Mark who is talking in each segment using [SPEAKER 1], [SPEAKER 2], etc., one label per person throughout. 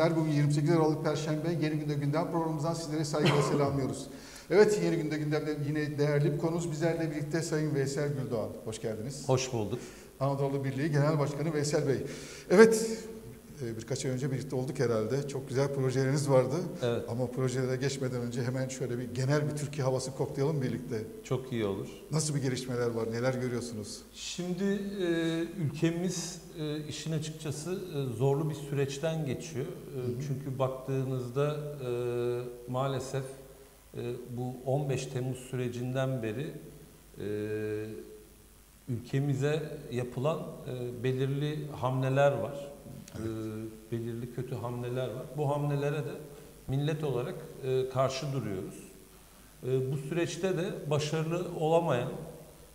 [SPEAKER 1] seyirciler. Bugün 28 Aralık Perşembe Yeni Günde Gündem programımızdan sizlere saygıyla selamlıyoruz. Evet Yeni Günde Gündem'de yine değerli bir konumuz bizlerle birlikte Sayın Veysel Güldoğan. Hoş geldiniz.
[SPEAKER 2] Hoş bulduk.
[SPEAKER 1] Anadolu Birliği Genel Başkanı Veysel Bey. Evet birkaç ay önce birlikte olduk herhalde. Çok güzel projeleriniz vardı.
[SPEAKER 2] Evet.
[SPEAKER 1] Ama projelere geçmeden önce hemen şöyle bir genel bir Türkiye havası koklayalım birlikte.
[SPEAKER 2] Çok iyi olur.
[SPEAKER 1] Nasıl bir gelişmeler var? Neler görüyorsunuz?
[SPEAKER 2] Şimdi e, ülkemiz e, işin açıkçası e, zorlu bir süreçten geçiyor. E,
[SPEAKER 1] Hı hı.
[SPEAKER 2] Çünkü baktığınızda e, maalesef e, bu 15 Temmuz sürecinden beri e, ülkemize yapılan e, belirli hamleler var. E, belirli kötü hamleler var. Bu hamlelere de millet olarak e, karşı duruyoruz. E, bu süreçte de başarılı olamayan,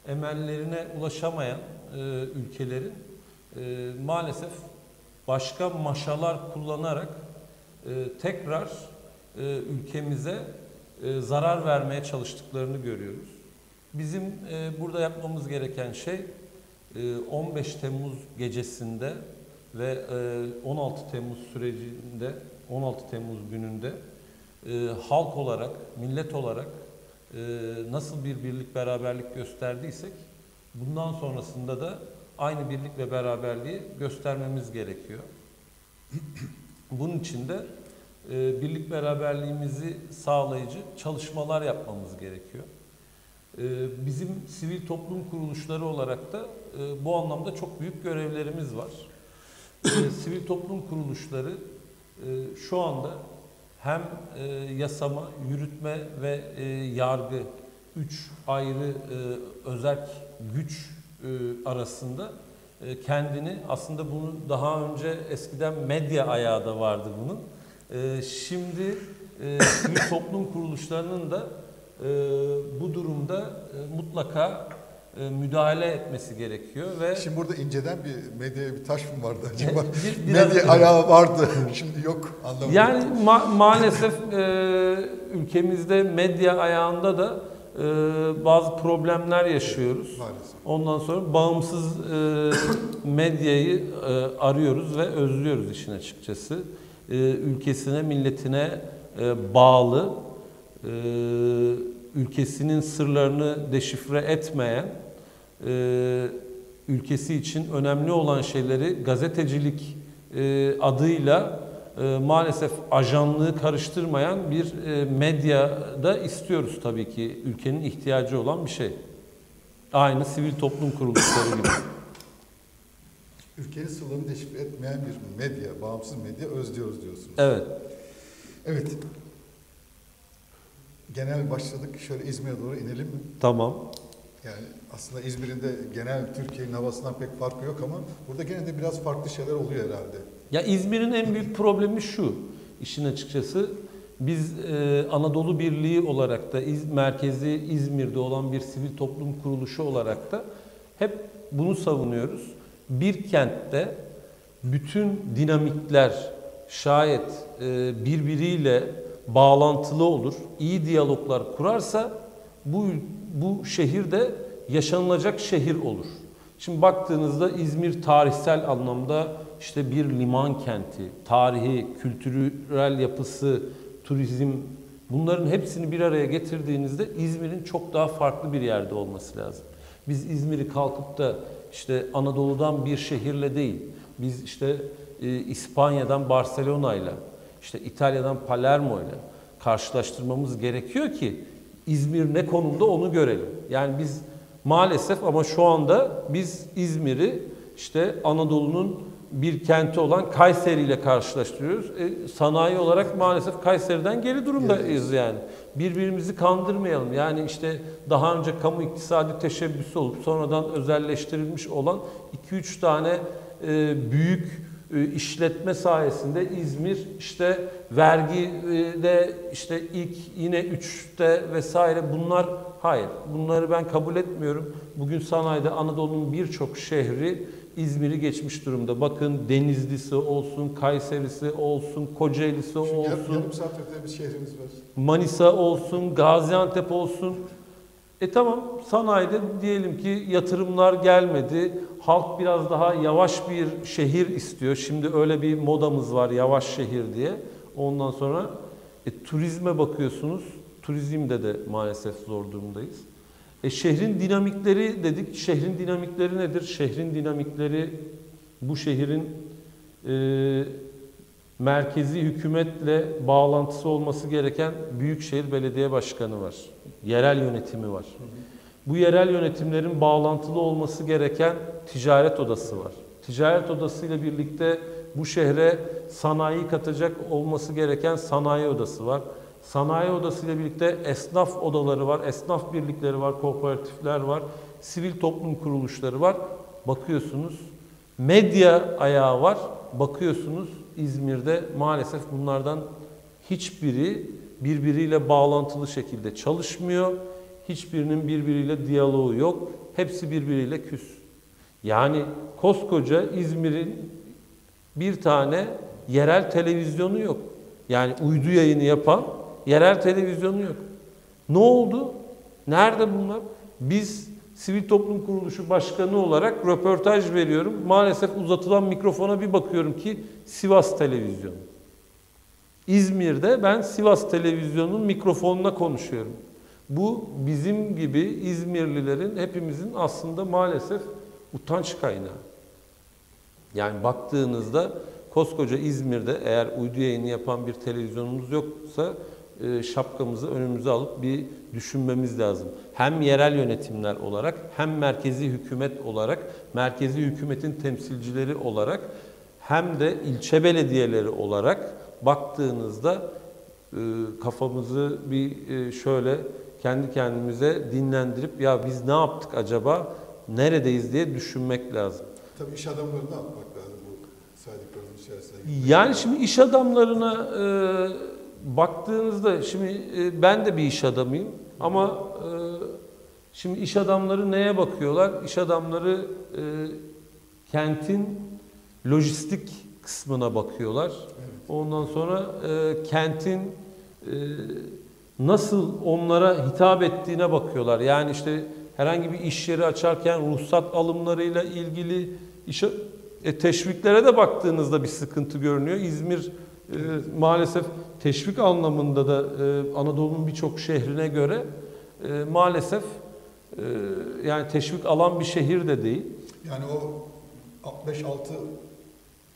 [SPEAKER 2] emellerine ulaşamayan e, ülkelerin e, maalesef başka maşalar kullanarak e, tekrar e, ülkemize e, zarar vermeye çalıştıklarını görüyoruz. Bizim e, burada yapmamız gereken şey e, 15 Temmuz gecesinde ve e, 16 Temmuz sürecinde 16 Temmuz gününde e, halk olarak, millet olarak e, nasıl bir birlik beraberlik gösterdiysek bundan sonrasında da aynı birlik ve beraberliği göstermemiz gerekiyor. Bunun için de e, birlik beraberliğimizi sağlayıcı çalışmalar yapmamız gerekiyor. E, bizim sivil toplum kuruluşları olarak da e, bu anlamda çok büyük görevlerimiz var. E, sivil toplum kuruluşları e, şu anda hem e, yasama, yürütme ve e, yargı üç ayrı e, özerk güç arasında kendini aslında bunu daha önce eskiden medya ayağı da vardı bunun. Şimdi sivil toplum kuruluşlarının da bu durumda mutlaka müdahale etmesi gerekiyor ve
[SPEAKER 1] Şimdi burada inceden bir medyaya bir taş mı vardı acaba?
[SPEAKER 2] Bir- biraz-
[SPEAKER 1] Medya ayağı vardı. Şimdi yok anlamadım.
[SPEAKER 2] Yani ma- maalesef e, ülkemizde medya ayağında da e, bazı problemler yaşıyoruz.
[SPEAKER 1] Maalesef.
[SPEAKER 2] Ondan sonra bağımsız e, medyayı e, arıyoruz ve özlüyoruz işin açıkçası. E, ülkesine, milletine e, bağlı, e, ülkesinin sırlarını deşifre etmeyen, e, ülkesi için önemli olan şeyleri gazetecilik e, adıyla e, maalesef ajanlığı karıştırmayan bir e, medya da istiyoruz tabii ki. Ülkenin ihtiyacı olan bir şey. Aynı sivil toplum kuruluşları gibi.
[SPEAKER 1] Ülkenin sırlarını deşifre etmeyen bir medya, bağımsız medya özlüyoruz diyorsunuz.
[SPEAKER 2] Evet.
[SPEAKER 1] Evet. Genel başladık. Şöyle İzmir'e doğru inelim mi?
[SPEAKER 2] Tamam.
[SPEAKER 1] Yani aslında İzmir'in de genel Türkiye'nin havasından pek farkı yok ama burada gene de biraz farklı şeyler oluyor herhalde.
[SPEAKER 2] Ya İzmir'in en büyük problemi şu. işin açıkçası biz e, Anadolu Birliği olarak da İz, merkezi İzmir'de olan bir sivil toplum kuruluşu olarak da hep bunu savunuyoruz. Bir kentte bütün dinamikler şayet e, birbiriyle bağlantılı olur, iyi diyaloglar kurarsa bu bu şehirde yaşanılacak şehir olur. Şimdi baktığınızda İzmir tarihsel anlamda işte bir liman kenti, tarihi, kültürel yapısı, turizm bunların hepsini bir araya getirdiğinizde İzmir'in çok daha farklı bir yerde olması lazım. Biz İzmir'i kalkıp da işte Anadolu'dan bir şehirle değil, biz işte e, İspanya'dan Barcelona'yla, işte İtalya'dan Palermo'yla karşılaştırmamız gerekiyor ki İzmir ne konumda onu görelim. Yani biz maalesef ama şu anda biz İzmir'i işte Anadolu'nun bir kenti olan Kayseri ile karşılaştırıyoruz. E, sanayi olarak maalesef Kayseri'den geri durumdayız yani. Birbirimizi kandırmayalım. Yani işte daha önce kamu iktisadi teşebbüsü olup sonradan özelleştirilmiş olan 2-3 tane e, büyük işletme sayesinde İzmir işte vergide işte ilk yine 3'te vesaire bunlar hayır. Bunları ben kabul etmiyorum. Bugün sanayide Anadolu'nun birçok şehri İzmir'i geçmiş durumda. Bakın Denizlisi olsun, Kayserisi olsun, Kocaeli'si
[SPEAKER 1] Şu
[SPEAKER 2] olsun,
[SPEAKER 1] yarım saat öte bir şehrimiz var.
[SPEAKER 2] Manisa olsun, Gaziantep olsun. E tamam sanayide diyelim ki yatırımlar gelmedi. Halk biraz daha yavaş bir şehir istiyor. Şimdi öyle bir modamız var yavaş şehir diye. Ondan sonra e, turizme bakıyorsunuz. Turizmde de maalesef zor durumdayız. E, şehrin dinamikleri dedik. Şehrin dinamikleri nedir? Şehrin dinamikleri bu şehrin e, merkezi hükümetle bağlantısı olması gereken Büyükşehir Belediye Başkanı var. Yerel yönetimi var. Bu yerel yönetimlerin bağlantılı olması gereken ticaret odası var. Ticaret odası ile birlikte bu şehre sanayi katacak olması gereken sanayi odası var. Sanayi odası ile birlikte esnaf odaları var, esnaf birlikleri var, kooperatifler var, sivil toplum kuruluşları var. Bakıyorsunuz medya ayağı var. Bakıyorsunuz İzmir'de maalesef bunlardan hiçbiri birbiriyle bağlantılı şekilde çalışmıyor. Hiçbirinin birbiriyle diyaloğu yok. Hepsi birbiriyle küs. Yani koskoca İzmir'in bir tane yerel televizyonu yok. Yani uydu yayını yapan yerel televizyonu yok. Ne oldu? Nerede bunlar? Biz Sivil Toplum Kuruluşu Başkanı olarak röportaj veriyorum. Maalesef uzatılan mikrofona bir bakıyorum ki Sivas Televizyonu. İzmir'de ben Sivas Televizyonu'nun mikrofonuna konuşuyorum. Bu bizim gibi İzmirlilerin hepimizin aslında maalesef utanç kaynağı. Yani baktığınızda koskoca İzmir'de eğer uydu yayını yapan bir televizyonumuz yoksa şapkamızı önümüze alıp bir düşünmemiz lazım. Hem yerel yönetimler olarak hem merkezi hükümet olarak, merkezi hükümetin temsilcileri olarak hem de ilçe belediyeleri olarak baktığınızda e, kafamızı bir e, şöyle kendi kendimize dinlendirip ya biz ne yaptık acaba, neredeyiz diye düşünmek lazım.
[SPEAKER 1] Tabii iş adamları ne yapmak lazım bu saydıklarının içerisinde?
[SPEAKER 2] Yani şimdi iş adamlarına e, baktığınızda şimdi e, ben de bir iş adamıyım ama e, şimdi iş adamları neye bakıyorlar? İş adamları e, kentin lojistik kısmına bakıyorlar. Ondan sonra e, kentin e, nasıl onlara hitap ettiğine bakıyorlar. Yani işte herhangi bir iş yeri açarken ruhsat alımlarıyla ilgili iş e, teşviklere de baktığınızda bir sıkıntı görünüyor. İzmir e, maalesef teşvik anlamında da e, Anadolu'nun birçok şehrine göre e, maalesef e, yani teşvik alan bir şehir de değil.
[SPEAKER 1] Yani o 5-6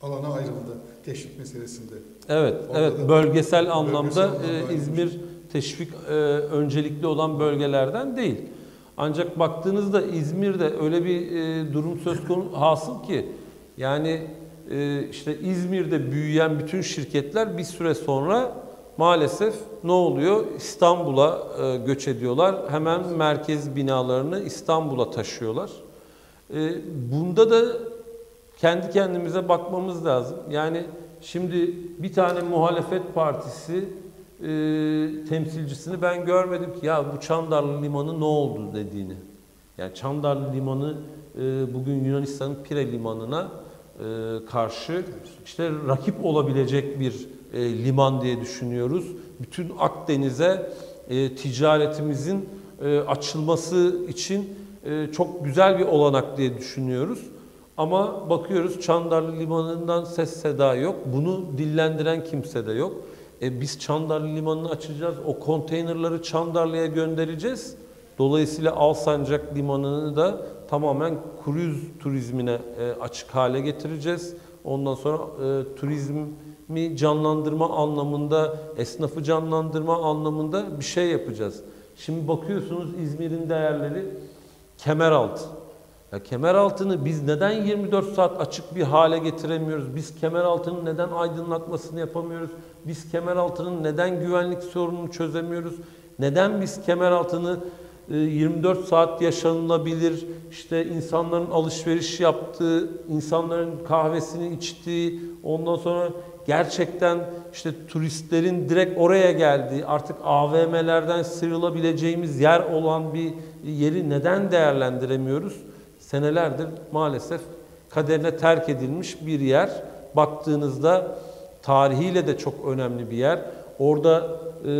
[SPEAKER 1] alana ayrıldı teşvik meselesinde.
[SPEAKER 2] Evet,
[SPEAKER 1] Orada
[SPEAKER 2] evet
[SPEAKER 1] da
[SPEAKER 2] bölgesel anlamda
[SPEAKER 1] bölgesel
[SPEAKER 2] e, İzmir teşvik e, öncelikli olan bölgelerden değil. Ancak baktığınızda İzmir'de öyle bir e, durum söz konusu hasıl ki yani e, işte İzmir'de büyüyen bütün şirketler bir süre sonra maalesef ne oluyor? İstanbul'a e, göç ediyorlar. Hemen merkez binalarını İstanbul'a taşıyorlar. E, bunda da kendi kendimize bakmamız lazım. Yani şimdi bir tane muhalefet partisi e, temsilcisini ben görmedim ki ya bu Çandarlı Limanı ne oldu dediğini. Yani Çandarlı Limanı e, bugün Yunanistan'ın Pire Limanı'na e, karşı işte rakip olabilecek bir e, liman diye düşünüyoruz. Bütün Akdeniz'e e, ticaretimizin e, açılması için e, çok güzel bir olanak diye düşünüyoruz. Ama bakıyoruz Çandarlı Limanı'ndan ses seda yok. Bunu dillendiren kimse de yok. E biz Çandarlı Limanı'nı açacağız. O konteynerları Çandarlı'ya göndereceğiz. Dolayısıyla Alsancak Limanı'nı da tamamen kruz turizmine e, açık hale getireceğiz. Ondan sonra e, turizmi canlandırma anlamında, esnafı canlandırma anlamında bir şey yapacağız. Şimdi bakıyorsunuz İzmir'in değerleri Kemeraltı. Ya kemeraltını biz neden 24 saat açık bir hale getiremiyoruz? Biz kemeraltının neden aydınlatmasını yapamıyoruz? Biz kemeraltının neden güvenlik sorununu çözemiyoruz? Neden biz kemeraltını 24 saat yaşanılabilir, işte insanların alışveriş yaptığı, insanların kahvesini içtiği, ondan sonra gerçekten işte turistlerin direkt oraya geldiği, artık AVM'lerden sıyrılabileceğimiz yer olan bir yeri neden değerlendiremiyoruz? senelerdir maalesef kaderine terk edilmiş bir yer. Baktığınızda tarihiyle de çok önemli bir yer. Orada e,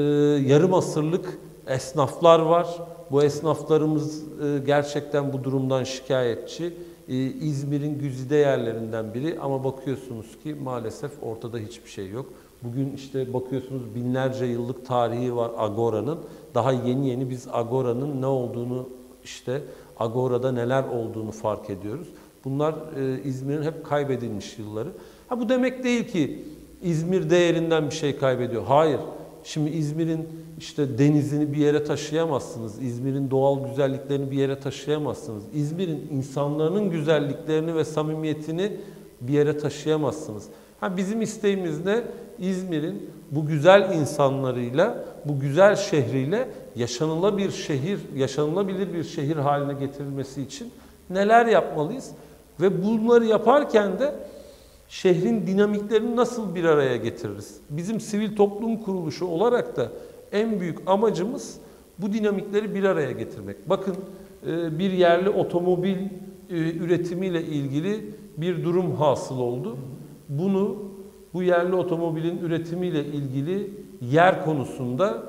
[SPEAKER 2] yarım asırlık esnaflar var. Bu esnaflarımız e, gerçekten bu durumdan şikayetçi. E, İzmir'in güzide yerlerinden biri ama bakıyorsunuz ki maalesef ortada hiçbir şey yok. Bugün işte bakıyorsunuz binlerce yıllık tarihi var Agora'nın. Daha yeni yeni biz Agora'nın ne olduğunu işte Agora'da neler olduğunu fark ediyoruz. Bunlar e, İzmir'in hep kaybedilmiş yılları. Ha bu demek değil ki İzmir değerinden bir şey kaybediyor. Hayır. Şimdi İzmir'in işte denizini bir yere taşıyamazsınız. İzmir'in doğal güzelliklerini bir yere taşıyamazsınız. İzmir'in insanların güzelliklerini ve samimiyetini bir yere taşıyamazsınız. Ha bizim isteğimiz ne? İzmir'in bu güzel insanlarıyla, bu güzel şehriyle yaşanılabilir şehir, yaşanılabilir bir şehir haline getirilmesi için neler yapmalıyız? Ve bunları yaparken de şehrin dinamiklerini nasıl bir araya getiririz? Bizim sivil toplum kuruluşu olarak da en büyük amacımız bu dinamikleri bir araya getirmek. Bakın e, bir yerli otomobil e, üretimiyle ilgili bir durum hasıl oldu. Bunu bu yerli otomobilin üretimiyle ilgili yer konusunda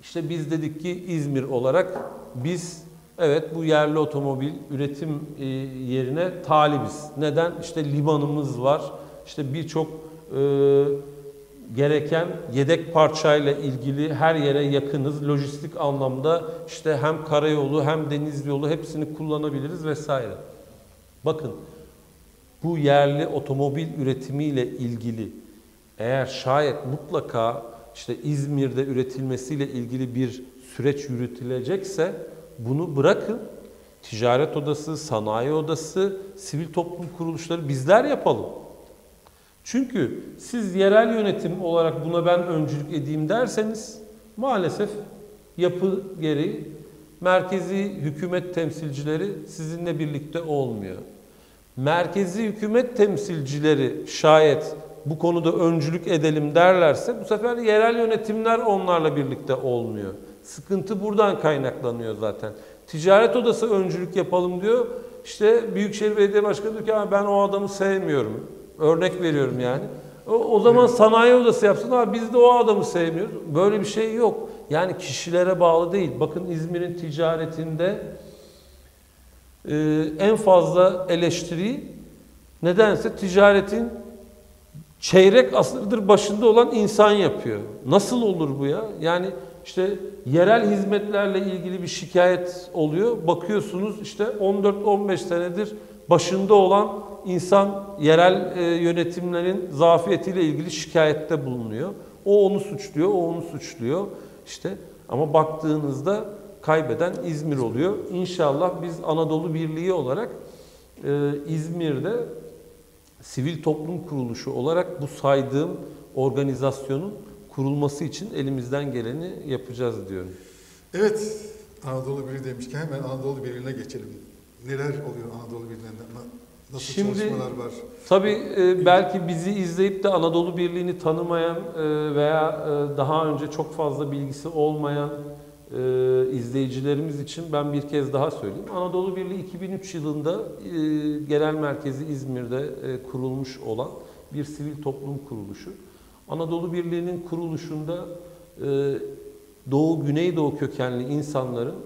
[SPEAKER 2] işte biz dedik ki İzmir olarak biz evet bu yerli otomobil üretim e, yerine talibiz. Neden? İşte limanımız var. İşte birçok e, gereken yedek parçayla ilgili her yere yakınız. Lojistik anlamda işte hem karayolu hem deniz yolu hepsini kullanabiliriz vesaire. Bakın bu yerli otomobil üretimiyle ilgili eğer şayet mutlaka işte İzmir'de üretilmesiyle ilgili bir süreç yürütülecekse bunu bırakın. Ticaret odası, sanayi odası, sivil toplum kuruluşları bizler yapalım. Çünkü siz yerel yönetim olarak buna ben öncülük edeyim derseniz maalesef yapı gereği merkezi hükümet temsilcileri sizinle birlikte olmuyor. Merkezi hükümet temsilcileri şayet bu konuda öncülük edelim derlerse bu sefer yerel yönetimler onlarla birlikte olmuyor. Sıkıntı buradan kaynaklanıyor zaten. Ticaret odası öncülük yapalım diyor. İşte Büyükşehir Belediye Başkanı diyor ki "Ha, ben o adamı sevmiyorum. Örnek veriyorum yani. O, o zaman sanayi odası yapsın ama biz de o adamı sevmiyoruz. Böyle bir şey yok. Yani kişilere bağlı değil. Bakın İzmir'in ticaretinde e, en fazla eleştiriyi nedense ticaretin çeyrek asırdır başında olan insan yapıyor. Nasıl olur bu ya? Yani işte yerel hizmetlerle ilgili bir şikayet oluyor. Bakıyorsunuz işte 14-15 senedir başında olan insan yerel e, yönetimlerin zafiyetiyle ilgili şikayette bulunuyor. O onu suçluyor, o onu suçluyor. İşte ama baktığınızda kaybeden İzmir oluyor. İnşallah biz Anadolu Birliği olarak e, İzmir'de sivil toplum kuruluşu olarak bu saydığım organizasyonun kurulması için elimizden geleni yapacağız diyorum.
[SPEAKER 1] Evet, Anadolu Birliği demişken hemen Anadolu Birliği'ne geçelim. Neler oluyor Anadolu Birliği'nde? Na- Nasıl
[SPEAKER 2] Şimdi-
[SPEAKER 1] çalışmalar var?
[SPEAKER 2] Tabii e, belki bizi izleyip de Anadolu Birliği'ni tanımayan e, veya e, daha önce çok fazla bilgisi olmayan e, izleyicilerimiz için ben bir kez daha söyleyeyim. Anadolu Birliği 2003 yılında e, genel merkezi İzmir'de e, kurulmuş olan bir sivil toplum kuruluşu. Anadolu Birliği'nin kuruluşunda e, Doğu, Güneydoğu kökenli insanların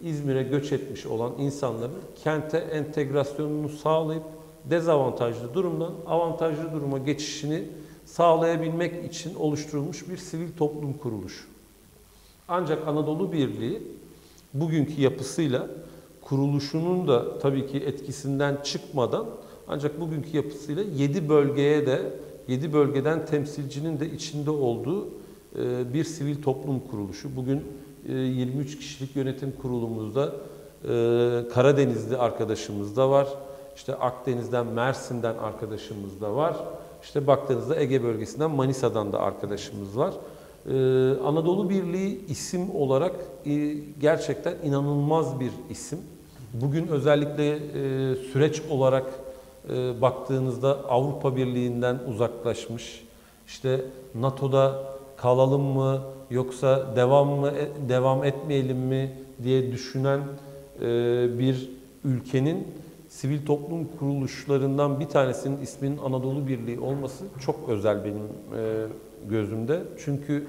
[SPEAKER 2] İzmir'e göç etmiş olan insanların kente entegrasyonunu sağlayıp dezavantajlı durumdan avantajlı duruma geçişini sağlayabilmek için oluşturulmuş bir sivil toplum kuruluşu. Ancak Anadolu Birliği bugünkü yapısıyla kuruluşunun da tabii ki etkisinden çıkmadan ancak bugünkü yapısıyla 7 bölgeye de 7 bölgeden temsilcinin de içinde olduğu e, bir sivil toplum kuruluşu. Bugün e, 23 kişilik yönetim kurulumuzda e, Karadenizli arkadaşımız da var. İşte Akdeniz'den, Mersin'den arkadaşımız da var. İşte baktığınızda Ege bölgesinden, Manisa'dan da arkadaşımız var. Anadolu Birliği isim olarak e, gerçekten inanılmaz bir isim. Bugün özellikle e, süreç olarak e, baktığınızda Avrupa Birliği'nden uzaklaşmış. İşte NATO'da kalalım mı yoksa devam mı e- devam etmeyelim mi diye düşünen e, bir ülkenin sivil toplum kuruluşlarından bir tanesinin isminin Anadolu Birliği olması çok özel benim e, gözümde. Çünkü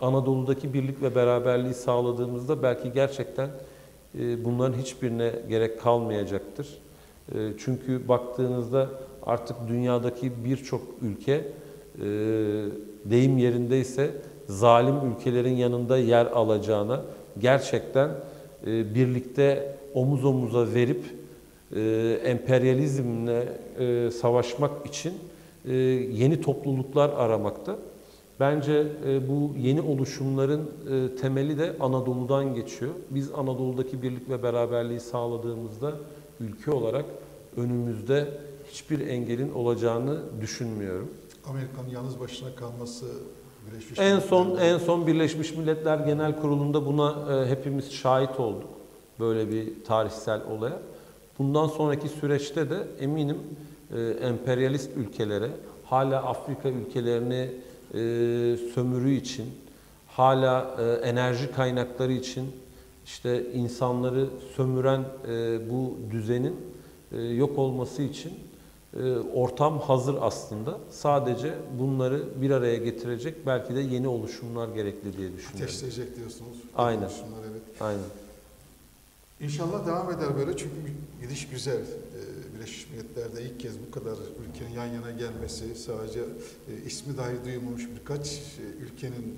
[SPEAKER 2] Anadolu'daki birlik ve beraberliği sağladığımızda belki gerçekten e, bunların hiçbirine gerek kalmayacaktır. E, çünkü baktığınızda artık dünyadaki birçok ülke e, deyim yerindeyse zalim ülkelerin yanında yer alacağına gerçekten e, birlikte omuz omuza verip e, emperyalizmle savaşmak için yeni topluluklar aramakta. Bence bu yeni oluşumların temeli de Anadolu'dan geçiyor. Biz Anadolu'daki birlik ve beraberliği sağladığımızda ülke olarak önümüzde hiçbir engelin olacağını düşünmüyorum.
[SPEAKER 1] Amerika'nın yalnız başına kalması Birleşmiş
[SPEAKER 2] En son
[SPEAKER 1] Milletler'de-
[SPEAKER 2] en son Birleşmiş Milletler Genel Kurulu'nda buna e, hepimiz şahit olduk. Böyle bir tarihsel olaya. Bundan sonraki süreçte de eminim e, emperyalist ülkelere, hala Afrika ülkelerini e, sömürü için, hala e, enerji kaynakları için işte insanları sömüren e, bu düzenin e, yok olması için e, ortam hazır aslında. Sadece bunları bir araya getirecek belki de yeni oluşumlar gerekli diye düşünüyorum.
[SPEAKER 1] ateşleyecek diyorsunuz.
[SPEAKER 2] Aynen.
[SPEAKER 1] Şunlar, evet.
[SPEAKER 2] Aynen.
[SPEAKER 1] İnşallah devam eder böyle çünkü gidiş güzel. Ee, Birleşmiş Milletler'de ilk kez bu kadar ülkenin yan yana gelmesi, sadece e, ismi dahi duyulmamış birkaç e, ülkenin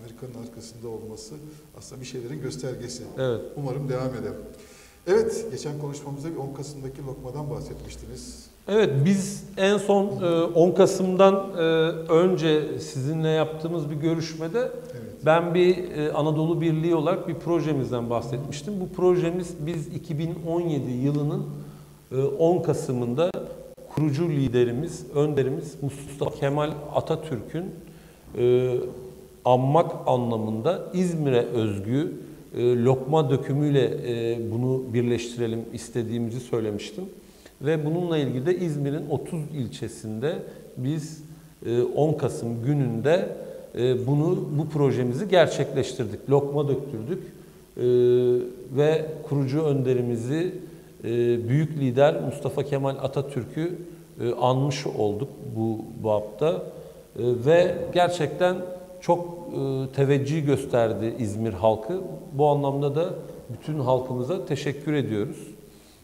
[SPEAKER 1] Amerika'nın arkasında olması aslında bir şeylerin göstergesi.
[SPEAKER 2] Evet.
[SPEAKER 1] Umarım devam eder. Evet, geçen konuşmamızda bir 10 Kasım'daki lokmadan bahsetmiştiniz.
[SPEAKER 2] Evet biz en son e, 10 Kasım'dan e, önce sizinle yaptığımız bir görüşmede
[SPEAKER 1] Evet.
[SPEAKER 2] ben bir e, Anadolu Birliği olarak bir projemizden bahsetmiştim. Bu projemiz biz 2017 yılının e, 10 Kasım'ında kurucu liderimiz, önderimiz Mustafa Kemal Atatürk'ün e, anmak anlamında İzmir'e özgü e, lokma dökümüyle e, bunu birleştirelim istediğimizi söylemiştim. Ve bununla ilgili de İzmir'in 30 ilçesinde biz e, 10 Kasım gününde e, bunu bu projemizi gerçekleştirdik. Lokma döktürdük E, ve kurucu önderimizi e, büyük lider Mustafa Kemal Atatürk'ü e, anmış olduk bu babda E, ve gerçekten çok e, teveccüh gösterdi İzmir halkı. Bu anlamda da bütün halkımıza teşekkür ediyoruz.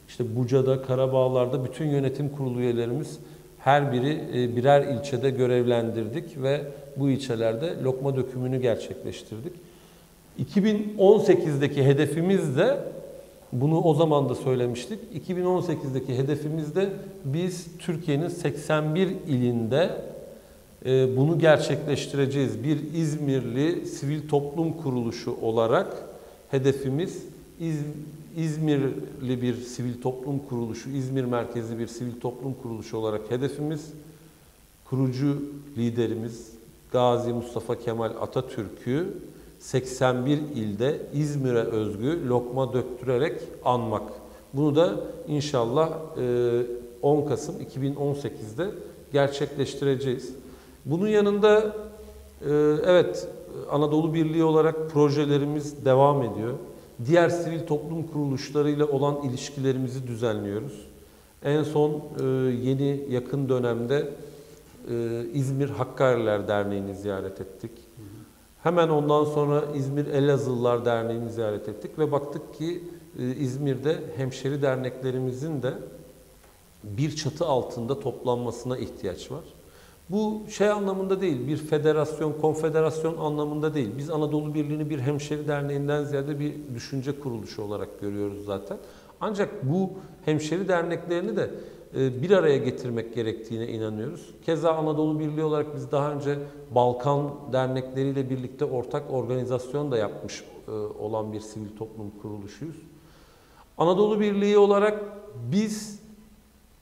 [SPEAKER 2] İşte Buca'da, Karabağlar'da bütün yönetim kurulu üyelerimiz her biri e, birer ilçede görevlendirdik ve bu ilçelerde lokma dökümünü gerçekleştirdik. 2018'deki hedefimiz de bunu o zaman da söylemiştik. 2018'deki hedefimizde biz Türkiye'nin 81 ilinde bunu gerçekleştireceğiz. Bir İzmirli sivil toplum kuruluşu olarak hedefimiz İz, İzmirli bir sivil toplum kuruluşu, İzmir merkezli bir sivil toplum kuruluşu olarak hedefimiz kurucu liderimiz Gazi Mustafa Kemal Atatürk'ü 81 ilde İzmir'e özgü lokma döktürerek anmak. Bunu da inşallah e, 10 Kasım 2018'de gerçekleştireceğiz. Bunun yanında e, evet Anadolu Birliği olarak projelerimiz devam ediyor. Diğer sivil toplum kuruluşlarıyla olan ilişkilerimizi düzenliyoruz. En son e, yeni yakın dönemde e, İzmir Hakkariler Derneği'ni ziyaret ettik. Hemen ondan sonra İzmir Elazığlılar Derneği'ni ziyaret ettik ve baktık ki İzmir'de hemşeri derneklerimizin de bir çatı altında toplanmasına ihtiyaç var. Bu şey anlamında değil, bir federasyon, konfederasyon anlamında değil. Biz Anadolu Birliği'ni bir hemşeri derneğinden ziyade bir düşünce kuruluşu olarak görüyoruz zaten. Ancak bu hemşeri derneklerini de e, bir araya getirmek gerektiğine inanıyoruz. Keza Anadolu Birliği olarak biz daha önce Balkan dernekleriyle birlikte ortak organizasyon da yapmış e, olan bir sivil toplum kuruluşuyuz. Anadolu Birliği olarak biz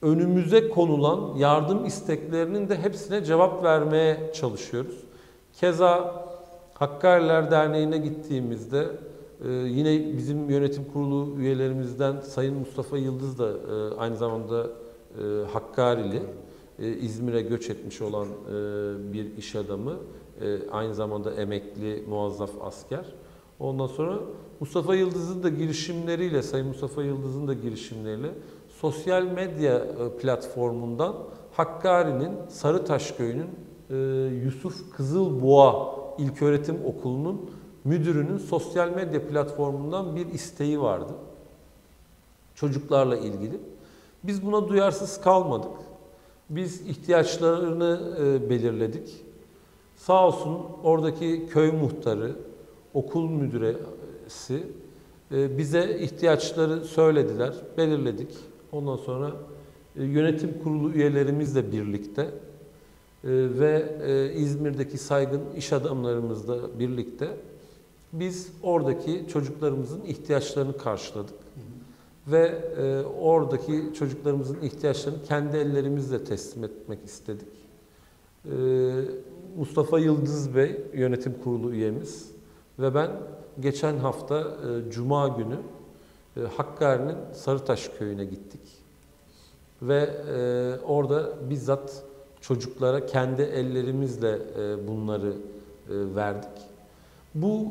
[SPEAKER 2] önümüze konulan yardım isteklerinin de hepsine cevap vermeye çalışıyoruz. Keza Hakkariler Derneği'ne gittiğimizde e, yine bizim yönetim kurulu üyelerimizden Sayın Mustafa Yıldız da e, aynı zamanda e, Hakkarili, e, İzmir'e göç etmiş olan bir iş adamı, aynı zamanda emekli muazzaf asker. Ondan sonra Mustafa Yıldız'ın da girişimleriyle, Sayın Mustafa Yıldız'ın da girişimleriyle sosyal medya e, platformundan Hakkari'nin Sarıtaş Köyü'nün e, Yusuf Kızılboğa İlköğretim Okulu'nun müdürünün sosyal medya platformundan bir isteği vardı. Çocuklarla ilgili. Biz buna duyarsız kalmadık. Biz ihtiyaçlarını e, belirledik. Sağ olsun oradaki köy muhtarı, okul müdüresi bize ihtiyaçları söylediler, belirledik. Ondan sonra e, yönetim kurulu üyelerimizle birlikte e, ve e, İzmir'deki saygın iş adamlarımızla birlikte biz oradaki çocuklarımızın ihtiyaçlarını karşıladık. Ve oradaki çocuklarımızın ihtiyaçlarını kendi ellerimizle teslim etmek istedik. Mustafa Yıldız Bey yönetim kurulu üyemiz ve ben geçen hafta Cuma günü Hakkari'nin Sarıtaş köyüne gittik. Ve e, orada bizzat çocuklara kendi ellerimizle e, bunları e, verdik. Bu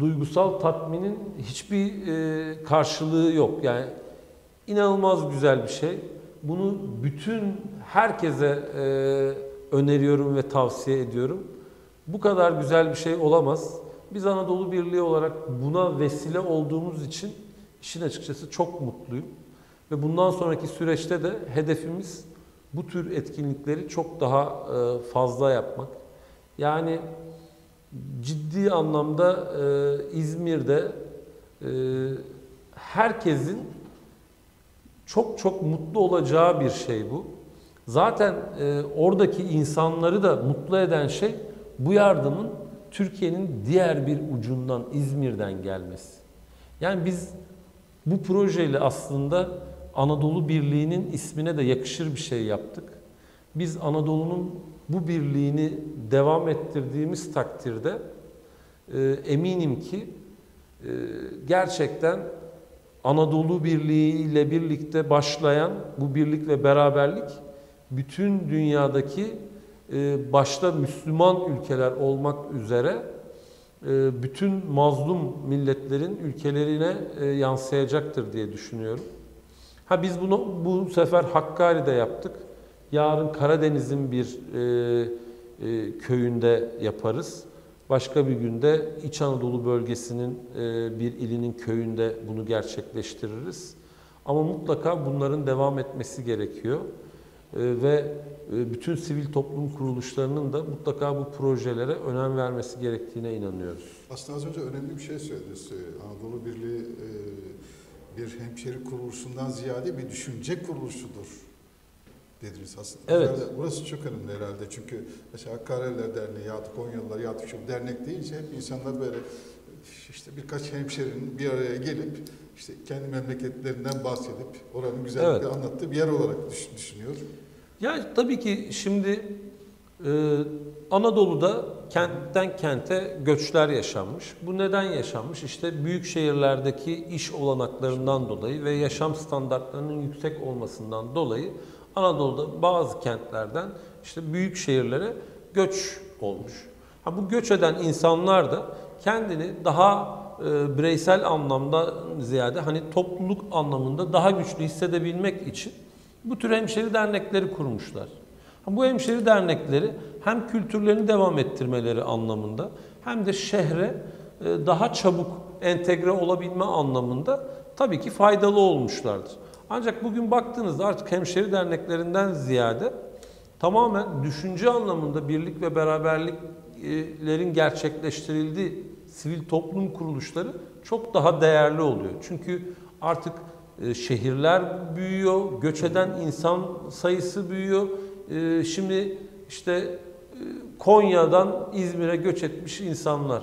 [SPEAKER 2] duygusal tatminin hiçbir karşılığı yok. Yani inanılmaz güzel bir şey. Bunu bütün herkese öneriyorum ve tavsiye ediyorum. Bu kadar güzel bir şey olamaz. Biz Anadolu Birliği olarak buna vesile olduğumuz için işin açıkçası çok mutluyum. Ve bundan sonraki süreçte de hedefimiz bu tür etkinlikleri çok daha e, fazla yapmak. Yani ciddi anlamda e, İzmir'de e, herkesin çok çok mutlu olacağı bir şey bu. Zaten oradaki insanları da mutlu eden şey bu yardımın Türkiye'nin diğer bir ucundan İzmir'den gelmesi. Yani biz bu projeyle aslında Anadolu Birliği'nin ismine de yakışır bir şey yaptık. Biz Anadolu'nun bu birliğini devam ettirdiğimiz takdirde e, eminim ki e, gerçekten Anadolu Birliği ile birlikte başlayan bu birlik ve beraberlik bütün dünyadaki e, başta Müslüman ülkeler olmak üzere e, bütün mazlum milletlerin ülkelerine e, yansıyacaktır diye düşünüyorum. Ha biz bunu bu sefer Hakkari'de yaptık. Yarın Karadeniz'in bir e, e, köyünde yaparız. Başka bir günde İç Anadolu bölgesinin e, bir ilinin köyünde bunu gerçekleştiririz. Ama mutlaka bunların devam etmesi gerekiyor. E, ve e, bütün sivil toplum kuruluşlarının da mutlaka bu projelere önem vermesi gerektiğine inanıyoruz.
[SPEAKER 1] Aslında az önce önemli bir şey söylediniz. Anadolu Birliği e, bir hemşeri kuruluşundan ziyade bir düşünce kuruluşudur dediniz aslında.
[SPEAKER 2] Evet.
[SPEAKER 1] Herhalde burası çok önemli herhalde çünkü mesela Hakkariler Derneği ya da Konyalılar ya da şu dernek deyince hep insanlar böyle işte birkaç hemşerinin bir araya gelip işte kendi memleketlerinden bahsedip oranın güzellikleri
[SPEAKER 2] Evet.
[SPEAKER 1] anlattığı bir yer olarak düş- düşünüyor.
[SPEAKER 2] Yani tabii ki şimdi e, Anadolu'da kentten kente göçler yaşanmış. Bu neden yaşanmış? İşte büyük şehirlerdeki iş olanaklarından dolayı ve yaşam standartlarının yüksek olmasından dolayı Anadolu'da bazı kentlerden işte büyük şehirlere göç olmuş. Ha, bu göç eden insanlar da kendini daha e, bireysel anlamda ziyade hani topluluk anlamında daha güçlü hissedebilmek için bu tür hemşeri dernekleri kurmuşlar. Bu hemşeri dernekleri hem kültürlerini devam ettirmeleri anlamında hem de şehre e, daha çabuk entegre olabilme anlamında tabii ki faydalı olmuşlardır. Ancak bugün baktığınızda artık hemşeri derneklerinden ziyade tamamen düşünce anlamında birlik ve beraberliklerin gerçekleştirildiği sivil toplum kuruluşları çok daha değerli oluyor. Çünkü artık e, şehirler büyüyor, göç eden insan sayısı büyüyor. E, Şimdi işte e, Konya'dan İzmir'e göç etmiş insanlar.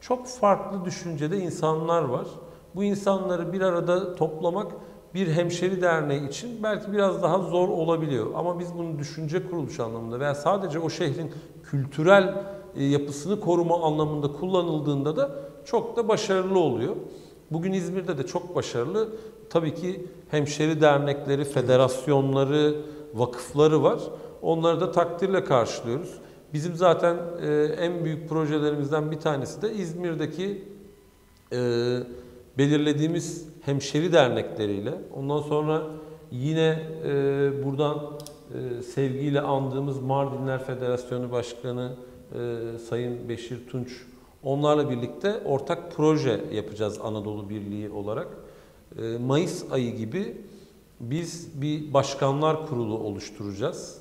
[SPEAKER 2] Çok farklı düşüncede insanlar var. Bu insanları bir arada toplamak bir hemşeri derneği için belki biraz daha zor olabiliyor. Ama biz bunu düşünce kuruluşu anlamında veya sadece o şehrin kültürel yapısını koruma anlamında kullanıldığında da çok da başarılı oluyor. Bugün İzmir'de de çok başarılı. Tabii ki hemşeri dernekleri, federasyonları, vakıfları var. Onları da takdirle karşılıyoruz. Bizim zaten e, en büyük projelerimizden bir tanesi de İzmir'deki e, belirlediğimiz hemşeri dernekleriyle. Ondan sonra yine e, buradan e, sevgiyle andığımız Mardinler Federasyonu Başkanı Sayın Beşir Tunç onlarla birlikte ortak proje yapacağız Anadolu Birliği olarak. E, Mayıs ayı gibi biz bir başkanlar kurulu oluşturacağız.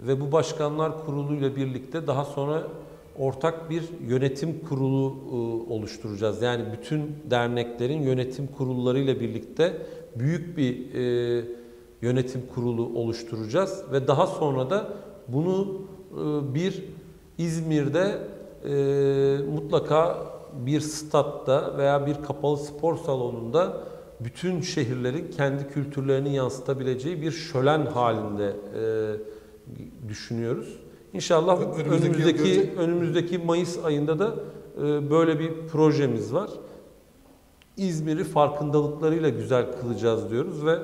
[SPEAKER 2] Ve bu başkanlar kuruluyla birlikte daha sonra ortak bir yönetim kurulu e, oluşturacağız. Yani bütün derneklerin yönetim kurullarıyla birlikte büyük bir e, yönetim kurulu oluşturacağız ve daha sonra da bunu e, bir İzmir'de e, mutlaka bir statta veya bir kapalı spor salonunda bütün şehirlerin kendi kültürlerini yansıtabileceği bir şölen halinde e, düşünüyoruz. İnşallah
[SPEAKER 1] Önümüzdeki
[SPEAKER 2] önümüzdeki önümüzdeki Mayıs ayında da e, böyle bir projemiz var. İzmir'i farkındalıklarıyla güzel kılacağız diyoruz ve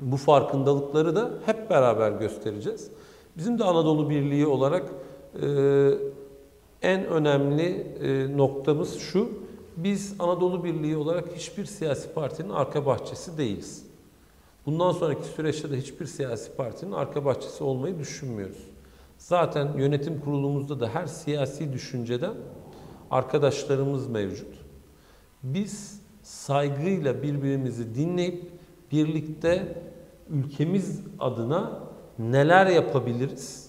[SPEAKER 2] bu farkındalıkları da hep beraber göstereceğiz. Bizim de Anadolu Birliği olarak en önemli e, noktamız şu. Biz Anadolu Birliği olarak hiçbir siyasi partinin arka bahçesi değiliz. Bundan sonraki süreçte de hiçbir siyasi partinin arka bahçesi olmayı düşünmüyoruz. Zaten yönetim kurulumuzda da her siyasi düşünceden arkadaşlarımız mevcut. Biz saygıyla birbirimizi dinleyip birlikte ülkemiz adına neler yapabiliriz?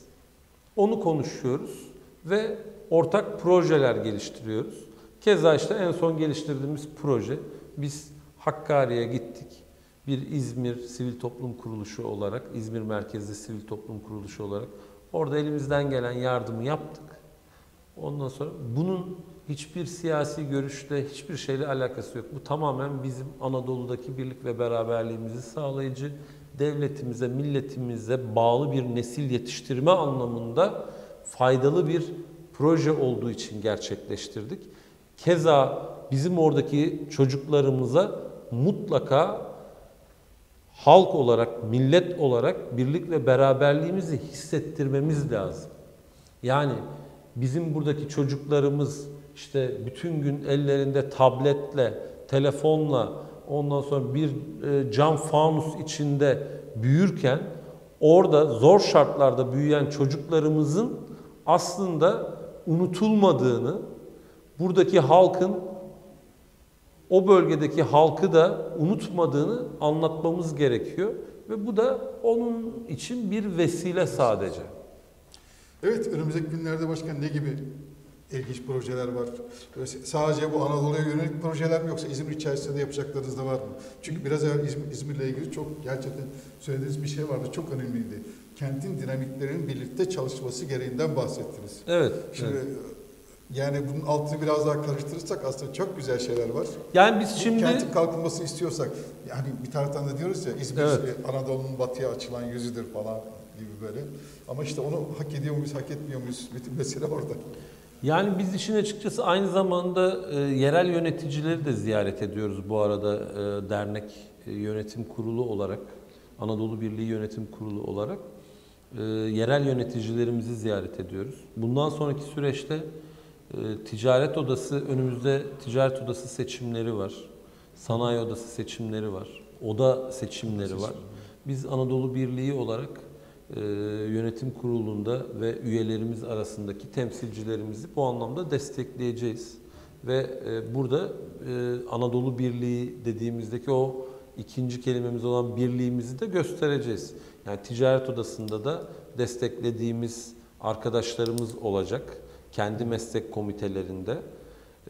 [SPEAKER 2] Onu konuşuyoruz ve ortak projeler geliştiriyoruz. Keza işte en son geliştirdiğimiz proje biz Hakkari'ye gittik. Bir İzmir Sivil Toplum Kuruluşu olarak, İzmir merkezli Sivil Toplum Kuruluşu olarak orada elimizden gelen yardımı yaptık. Ondan sonra bunun hiçbir siyasi görüşle, hiçbir şeyle alakası yok. Bu tamamen bizim Anadolu'daki birlik ve beraberliğimizi sağlayıcı, devletimize, milletimize bağlı bir nesil yetiştirme anlamında faydalı bir proje olduğu için gerçekleştirdik. Keza bizim oradaki çocuklarımıza mutlaka halk olarak, millet olarak birlik ve beraberliğimizi hissettirmemiz lazım. Yani bizim buradaki çocuklarımız işte bütün gün ellerinde tabletle, telefonla, ondan sonra bir e, cam fanus içinde büyürken orada zor şartlarda büyüyen çocuklarımızın aslında unutulmadığını, buradaki halkın o bölgedeki halkı da unutmadığını anlatmamız gerekiyor ve bu da onun için bir vesile sadece.
[SPEAKER 1] Evet, önümüzdeki günlerde başkan ne gibi ilginç projeler var? Böyle sadece bu Anadolu'ya yönelik projeler mi yoksa İzmir içerisinde de yapacaklarınız da var mı? Çünkü biraz evvel İzmir, İzmir'le ilgili çok gerçekten söylediğiniz bir şey vardı, çok önemliydi. Kentin dinamiklerinin birlikte çalışması gereğinden bahsettiniz.
[SPEAKER 2] Evet.
[SPEAKER 1] Şimdi
[SPEAKER 2] evet.
[SPEAKER 1] yani bunun altını biraz daha karıştırırsak aslında çok güzel şeyler var.
[SPEAKER 2] Yani biz şimdi
[SPEAKER 1] kentin kalkınması istiyorsak, yani bir taraftan da diyoruz ya İzmir
[SPEAKER 2] Evet.
[SPEAKER 1] e, Anadolu'nun batıya açılan yüzüdür falan gibi böyle. Ama işte onu hak ediyor muyuz, hak etmiyor muyuz? Bütün mesele orada.
[SPEAKER 2] Yani biz işin açıkçası aynı zamanda e, yerel yöneticileri de ziyaret ediyoruz bu arada e, dernek e, yönetim kurulu olarak, Anadolu Birliği Yönetim Kurulu olarak e, yerel yöneticilerimizi ziyaret ediyoruz. Bundan sonraki süreçte e, ticaret odası önümüzde ticaret odası seçimleri var, sanayi odası seçimleri var, oda seçimleri var. Biz Anadolu Birliği olarak e, yönetim kurulunda ve üyelerimiz arasındaki temsilcilerimizi bu anlamda destekleyeceğiz. Ve e, burada e, Anadolu Birliği dediğimizdeki o ikinci kelimemiz olan birliğimizi de göstereceğiz. Yani ticaret odasında da desteklediğimiz arkadaşlarımız olacak. Kendi meslek komitelerinde.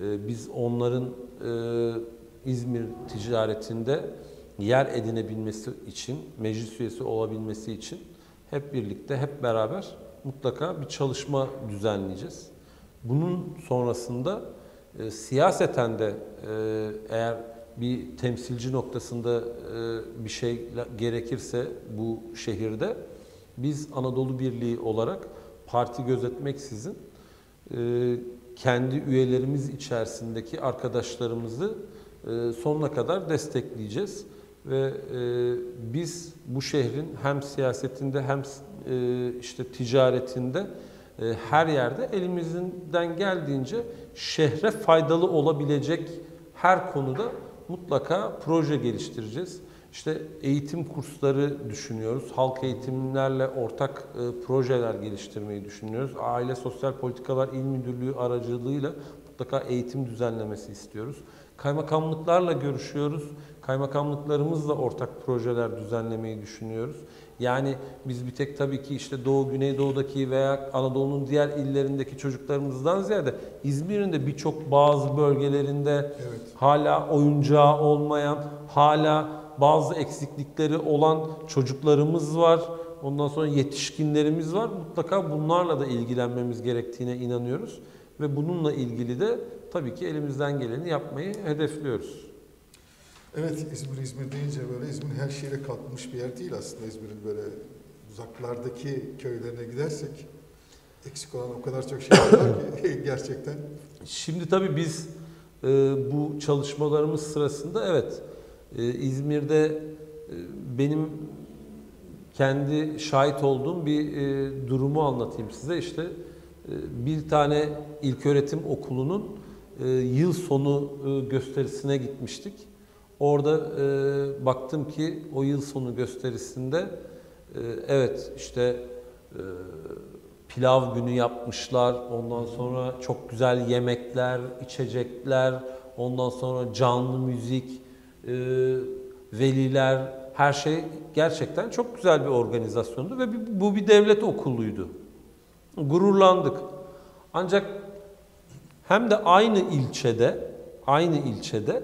[SPEAKER 2] Biz onların İzmir ticaretinde yer edinebilmesi için, meclis üyesi olabilmesi için hep birlikte, hep beraber mutlaka bir çalışma düzenleyeceğiz. Bunun sonrasında e, siyaseten de e, eğer bir temsilci noktasında e, bir şey gerekirse bu şehirde biz Anadolu Birliği olarak parti gözetmeksizin e, kendi üyelerimiz içerisindeki arkadaşlarımızı e, sonuna kadar destekleyeceğiz ve e, biz bu şehrin hem siyasetinde hem e, işte ticaretinde e, her yerde elimizden geldiğince şehre faydalı olabilecek her konuda mutlaka proje geliştireceğiz. işte eğitim kursları düşünüyoruz. Halk eğitimlerle ortak e, projeler geliştirmeyi düşünüyoruz. Aile Sosyal Politikalar İl Müdürlüğü aracılığıyla mutlaka eğitim düzenlemesi istiyoruz. Kaymakamlıklarla görüşüyoruz. Kaymakamlıklarımızla ortak projeler düzenlemeyi düşünüyoruz. Yani biz bir tek tabii ki işte Doğu, Güneydoğu'daki veya Anadolu'nun diğer illerindeki çocuklarımızdan ziyade İzmir'in de birçok bazı bölgelerinde
[SPEAKER 1] Evet.
[SPEAKER 2] hala oyuncağı olmayan, hala bazı eksiklikleri olan çocuklarımız var. Ondan sonra yetişkinlerimiz var. Mutlaka bunlarla da ilgilenmemiz gerektiğine inanıyoruz. Ve bununla ilgili de tabii ki elimizden geleni yapmayı hedefliyoruz.
[SPEAKER 1] Evet İzmir İzmir deyince böyle İzmir her şehre kalkmış bir yer değil aslında İzmir'in böyle uzaklardaki köylerine gidersek eksik olan o kadar çok şey var ki gerçekten.
[SPEAKER 2] Şimdi tabii biz e, bu çalışmalarımız sırasında evet e, İzmir'de e, benim kendi şahit olduğum bir e, durumu anlatayım size. İşte e, bir tane ilköğretim okulunun e, yıl sonu e, gösterisine gitmiştik. Orada e, baktım ki o yıl sonu gösterisinde e, evet işte e, pilav günü yapmışlar. Ondan sonra çok güzel yemekler, içecekler, ondan sonra canlı müzik, e, veliler, her şey gerçekten çok güzel bir organizasyondu ve bu bir devlet okuluydu. Gururlandık. Ancak hem de aynı ilçede, aynı ilçede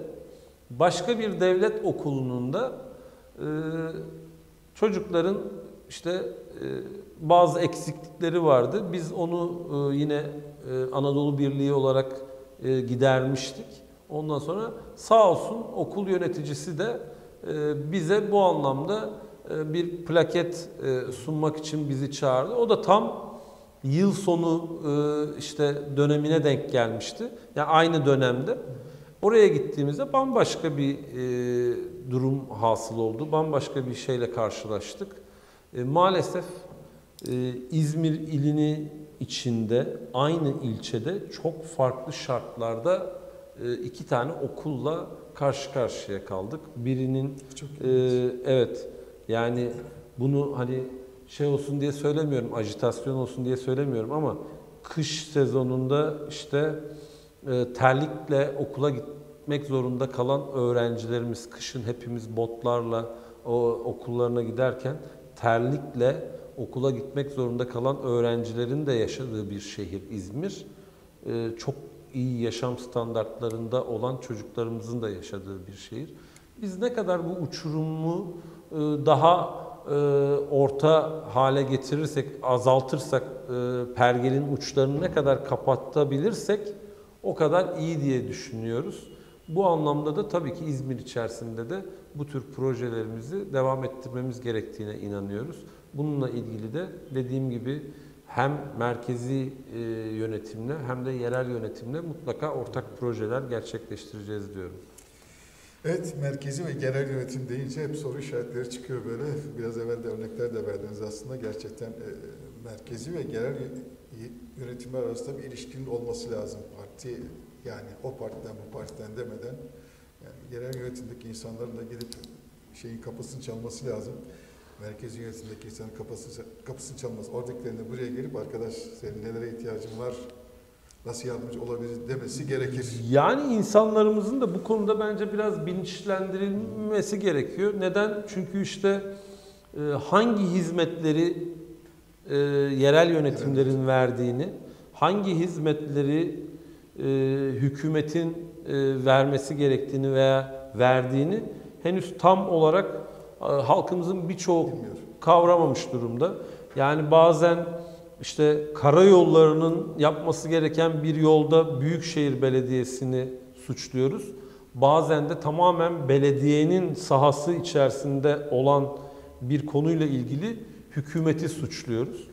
[SPEAKER 2] başka bir devlet okulunun da e, çocukların işte e, bazı eksiklikleri vardı. Biz onu e, yine e, Anadolu Birliği olarak e, gidermiştik. Ondan sonra sağ olsun okul yöneticisi de e, bize bu anlamda e, bir plaket e, sunmak için bizi çağırdı. O da tam yıl sonu e, işte dönemine denk gelmişti. Yani aynı dönemde. Oraya gittiğimizde bambaşka bir e, durum hasıl oldu. Bambaşka bir şeyle karşılaştık. E, maalesef e, İzmir ilini içinde aynı ilçede çok farklı şartlarda e, iki tane okulla karşı karşıya kaldık. Birinin
[SPEAKER 1] Çok
[SPEAKER 2] ee, evet. Yani bunu hani şey olsun diye söylemiyorum, ajitasyon olsun diye söylemiyorum ama kış sezonunda işte e, terlikle okula gitmek zorunda kalan öğrencilerimiz kışın hepimiz botlarla o okullarına giderken terlikle okula gitmek zorunda kalan öğrencilerin de yaşadığı bir şehir İzmir. Ee, çok iyi yaşam standartlarında olan çocuklarımızın da yaşadığı bir şehir. Biz ne kadar bu uçurumu e, daha e, orta hale getirirsek, azaltırsak, e, pergelin uçlarını ne kadar kapatabilirsek o kadar iyi diye düşünüyoruz. Bu anlamda da tabii ki İzmir içerisinde de bu tür projelerimizi devam ettirmemiz gerektiğine inanıyoruz. Bununla ilgili de dediğim gibi hem merkezi e, yönetimle hem de yerel yönetimle mutlaka ortak projeler gerçekleştireceğiz diyorum.
[SPEAKER 1] Evet, merkezi ve genel yönetim deyince hep soru işaretleri çıkıyor böyle. Biraz evvel de örnekler de verdiniz aslında. Gerçekten e, merkezi ve genel yö- yönetimler arasında bir ilişkinin olması lazım. Parti yani o partiden bu partiden demeden yani genel yönetimdeki insanların da gidip şeyin kapısını çalması lazım. Merkezi yönetimdeki insanın kapısını, kapısını çalması. Oradakilerin de buraya gelip arkadaş senin nelere ihtiyacın var, nasıl yardımcı olabiliriz demesi gerekir.
[SPEAKER 2] Yani insanlarımızın da bu konuda bence biraz bilinçlendirilmesi gerekiyor. Neden? Çünkü işte e, hangi hizmetleri e, yerel yönetimlerin verdiğini, hangi hizmetleri e, hükümetin e, vermesi gerektiğini veya verdiğini henüz tam olarak e, halkımızın birçoğu kavramamış durumda. Yani bazen işte karayollarının yapması gereken bir yolda Büyükşehir Belediyesi'ni suçluyoruz. Bazen de tamamen belediyenin sahası içerisinde olan bir konuyla ilgili hükümeti suçluyoruz.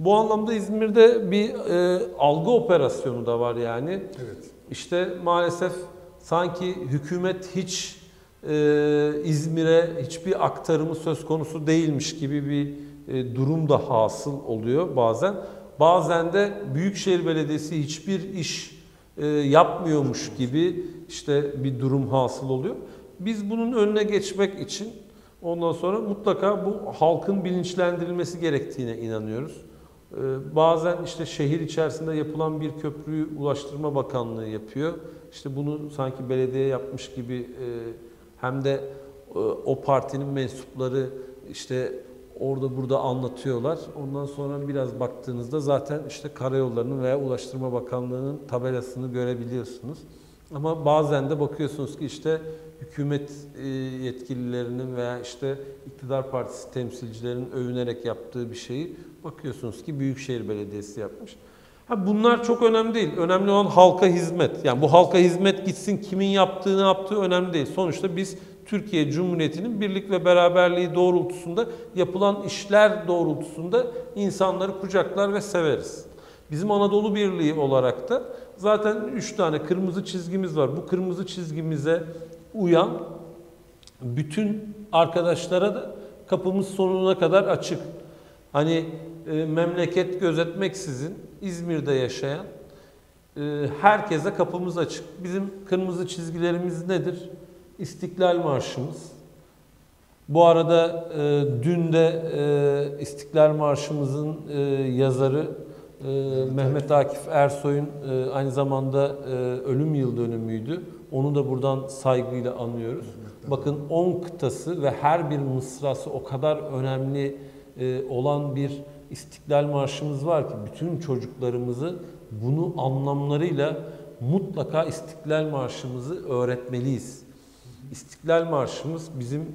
[SPEAKER 2] Bu anlamda İzmir'de bir e, algı operasyonu da var yani.
[SPEAKER 1] Evet.
[SPEAKER 2] İşte maalesef sanki hükümet hiç e, İzmir'e hiçbir aktarımı söz konusu değilmiş gibi bir e, durum da hasıl oluyor bazen. Bazen de Büyükşehir Belediyesi hiçbir iş e, yapmıyormuş gibi işte bir durum hasıl oluyor. Biz bunun önüne geçmek için Ondan sonra mutlaka bu halkın bilinçlendirilmesi gerektiğine inanıyoruz. Ee, Bazen işte şehir içerisinde yapılan bir köprüyü Ulaştırma Bakanlığı yapıyor. İşte bunu sanki belediye yapmış gibi e, hem de e, o partinin mensupları işte orada burada anlatıyorlar. Ondan sonra biraz baktığınızda zaten işte karayollarının veya Ulaştırma Bakanlığı'nın tabelasını görebiliyorsunuz. Ama bazen de bakıyorsunuz ki işte hükümet e, yetkililerinin veya işte iktidar partisi temsilcilerinin övünerek yaptığı bir şeyi bakıyorsunuz ki Büyükşehir Belediyesi yapmış. Ha bunlar çok önemli değil. Önemli olan halka hizmet. Yani bu halka hizmet gitsin kimin yaptığı ne yaptığı önemli değil. Sonuçta biz Türkiye Cumhuriyeti'nin birlik ve beraberliği doğrultusunda yapılan işler doğrultusunda insanları kucaklar ve severiz. Bizim Anadolu Birliği olarak da zaten 3 tane kırmızı çizgimiz var. Bu kırmızı çizgimize uyan bütün arkadaşlara da kapımız sonuna kadar açık. Hani e, memleket gözetmeksizin İzmir'de yaşayan e, herkese kapımız açık. Bizim kırmızı çizgilerimiz nedir? İstiklal Marşımız. Bu arada e, dün de e, İstiklal Marşımızın e, yazarı e, Mehmet Akif Ersoy'un e, aynı zamanda e, ölüm yıl dönümüydü. Onu da buradan saygıyla anıyoruz. Bakın 10 kıtası ve her bir mısrası o kadar önemli e, olan bir İstiklal Marşımız var ki bütün çocuklarımızı bunu anlamlarıyla mutlaka İstiklal Marşımızı öğretmeliyiz. İstiklal Marşımız bizim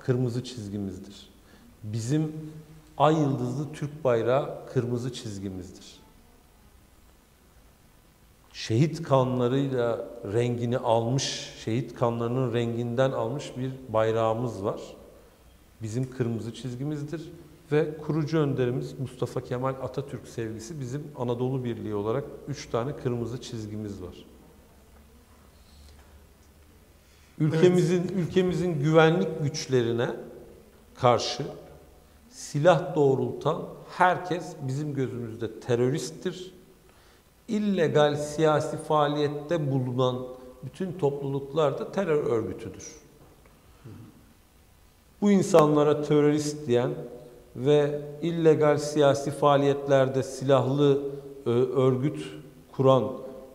[SPEAKER 2] kırmızı çizgimizdir. Bizim ay yıldızlı Türk bayrağı kırmızı çizgimizdir. Şehit kanlarıyla rengini almış, şehit kanlarının renginden almış bir bayrağımız var. Bizim kırmızı çizgimizdir ve kurucu önderimiz Mustafa Kemal Atatürk sevgisi bizim Anadolu Birliği olarak üç tane kırmızı çizgimiz var. Ülkemizin ülkemizin güvenlik güçlerine karşı silah doğrultan herkes bizim gözümüzde teröristtir. İllegal siyasi faaliyette bulunan bütün topluluklar da terör örgütüdür. Bu insanlara terörist diyen ve illegal siyasi faaliyetlerde silahlı e, örgüt kuran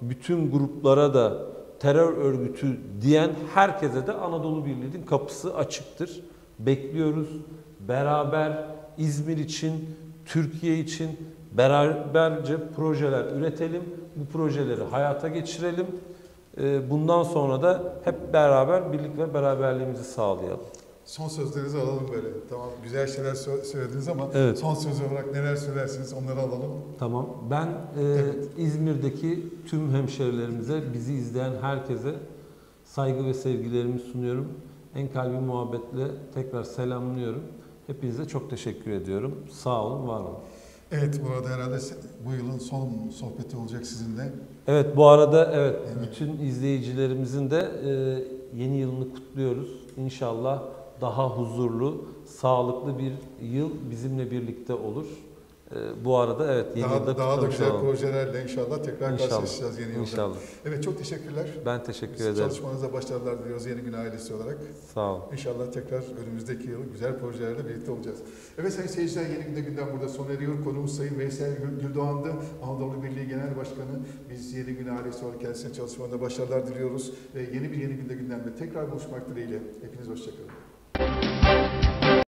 [SPEAKER 2] bütün gruplara da terör örgütü diyen herkese de Anadolu Birliği'nin kapısı açıktır. Bekliyoruz. Beraber İzmir için, Türkiye için beraberce projeler üretelim. Bu projeleri hayata geçirelim. E, Bundan sonra da hep beraber birlik ve beraberliğimizi sağlayalım.
[SPEAKER 1] Son sözlerinizi alalım böyle. Tamam güzel şeyler sö- söylediniz ama
[SPEAKER 2] Evet.
[SPEAKER 1] son söz olarak neler söylersiniz onları alalım.
[SPEAKER 2] Tamam. Ben e,
[SPEAKER 1] Evet.
[SPEAKER 2] İzmir'deki tüm hemşerilerimize, bizi izleyen herkese saygı ve sevgilerimi sunuyorum. En kalbi muhabbetle tekrar selamlıyorum. Hepinize çok teşekkür ediyorum. Sağ olun, var olun.
[SPEAKER 1] Evet burada herhalde se- bu yılın son sohbeti olacak sizinle.
[SPEAKER 2] Evet bu arada evet,
[SPEAKER 1] Evet.
[SPEAKER 2] bütün izleyicilerimizin de e, yeni yılını kutluyoruz. İnşallah daha huzurlu, sağlıklı bir yıl bizimle birlikte olur. E, bu arada evet yeni
[SPEAKER 1] Daha,
[SPEAKER 2] yılda
[SPEAKER 1] daha da güzel
[SPEAKER 2] olalım.
[SPEAKER 1] projelerle inşallah tekrar
[SPEAKER 2] İnşallah.
[SPEAKER 1] karşılaşacağız yeni yılda.
[SPEAKER 2] İnşallah.
[SPEAKER 1] Evet çok teşekkürler.
[SPEAKER 2] Ben teşekkür
[SPEAKER 1] Biz
[SPEAKER 2] ederim.
[SPEAKER 1] Çalışmanıza başarılar diliyoruz Yeni Gün ailesi olarak.
[SPEAKER 2] Sağ olun.
[SPEAKER 1] İnşallah tekrar önümüzdeki yıl güzel projelerle birlikte olacağız. Evet sayın seyirciler Yeni Günde Gündem burada sona eriyor. Konuğumuz Sayın Veysel Gül- Güldoğan'dı. Anadolu Birliği Genel Başkanı. Biz Yeni Gün ailesi olarak kendisine çalışmalarında başarılar diliyoruz. Ve yeni bir Yeni Günde Gündem'de tekrar buluşmak dileğiyle. Hepiniz hoşçakalın. Música